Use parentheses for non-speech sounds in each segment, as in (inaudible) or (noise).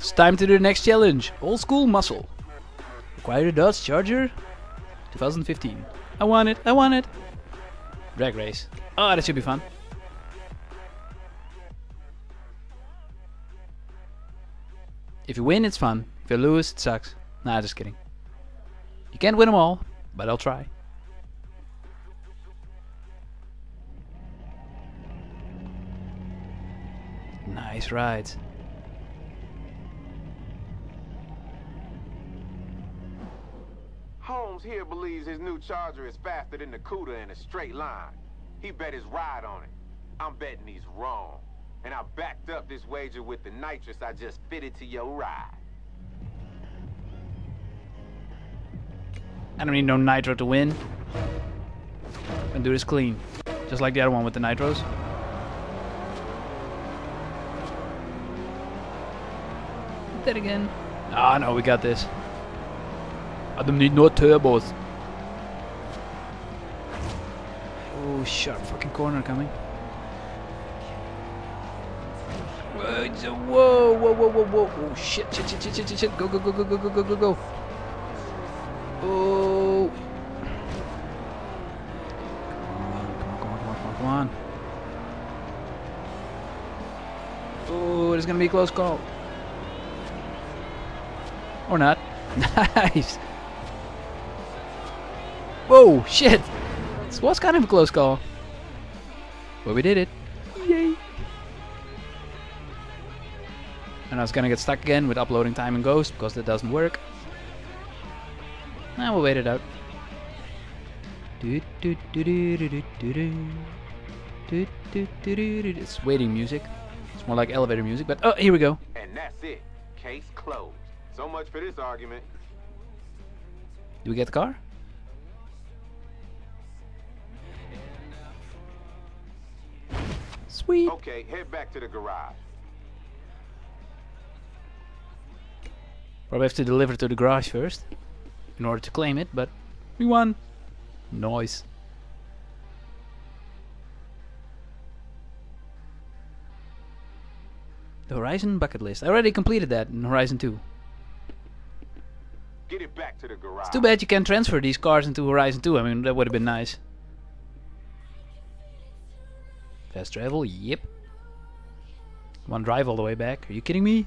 It's time to do the next challenge. Old school muscle. Acquire a Dodge Charger 2015. I want it, I want it. Drag race. Oh, that should be fun. If you win, it's fun. If you lose, it sucks. Nah, just kidding. You can't win them all, but I'll try. Nice ride. Holmes here believes his new Charger is faster than the Cuda in a straight line. He bet his ride on it. I'm betting he's wrong. And I backed up this wager with the nitrous I just fitted to your ride. I don't need no nitro to win. And do this clean. Just like the other one with the nitros. That again. Ah, no, we got this. I don't need no turbos. Oh, sharp fucking corner coming. Whoa, whoa, whoa, whoa, whoa. Oh, shit, shit, shit, shit, shit, shit, shit. Go, go, go, go, go, go, go, go, go. Oh. Come on, come on, come on, come on, come on. Oh, it's gonna be a close call. Or not. (laughs) nice. Whoa, shit. This was kind of a close call. But we did it. Yay. And I was gonna get stuck again with uploading time and Ghost because that doesn't work. Now we'll wait it out. Do, do, do, do, do, do, do, do. Do, do, do, do, do. It's waiting music. It's more like elevator music, but oh, here we go. And that's it. Case closed. So much for this argument. Do we get the car? Sweet. Okay, head back to the garage. Probably have to deliver it to the garage first in order to claim it, but we won. Noise. The Horizon bucket list. I already completed that in Horizon 2. Get it back to the garage. It's too bad you can't transfer these cars into Horizon 2. I mean, that would have been nice. Fast travel? Yep. One drive all the way back? Are you kidding me? You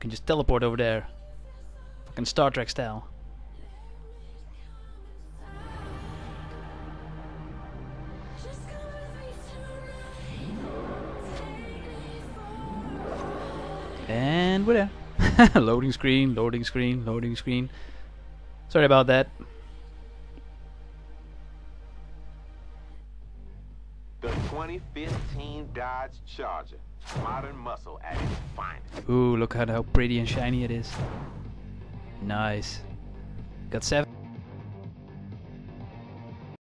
can just teleport over there. Fucking Star Trek style. And we're there. (laughs) loading screen, loading screen, loading screen. Sorry about that. 2015 Dodge Charger. Modern muscle at its finest. Ooh, look at how pretty and shiny it is. Nice. Got seven.